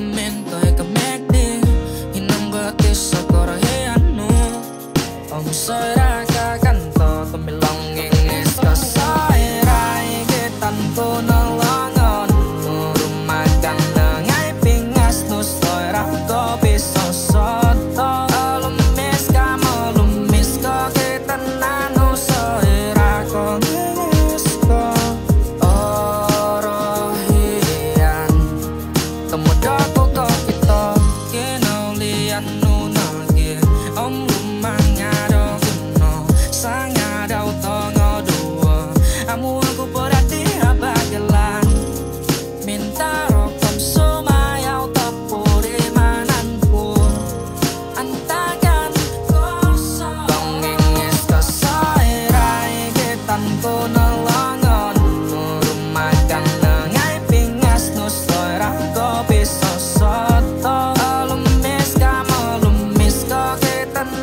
coming.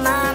my